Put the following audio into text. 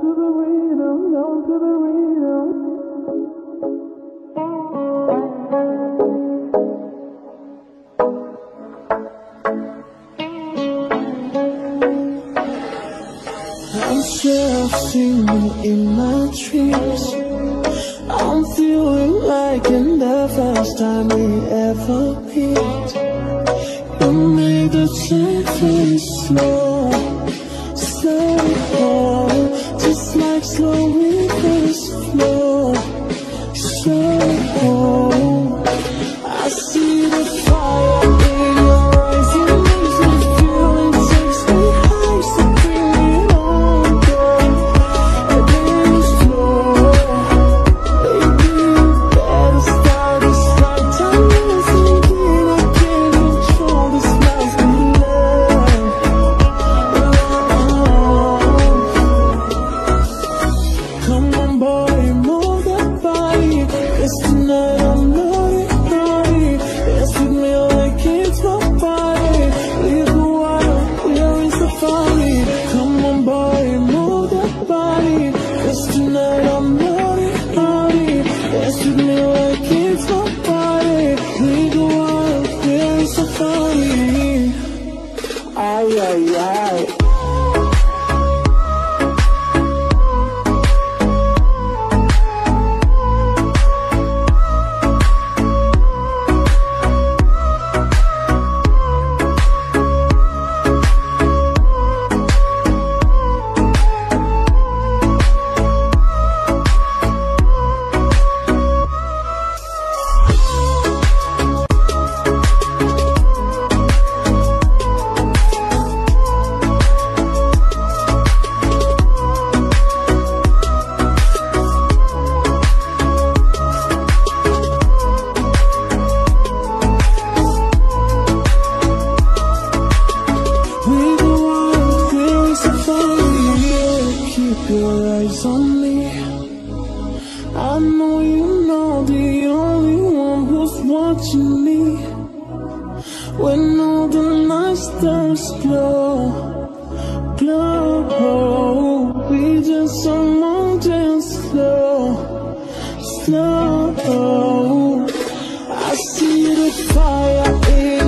to the rhythm, down to the rhythm. I'm seen you in my dreams. I'm feeling like in the first time we ever meet. You made the time slow, slow, Ay, your eyes on me I know you know the only one who's watching me. When all the night stars glow, glow We just someone dance slow, slow I see the fire in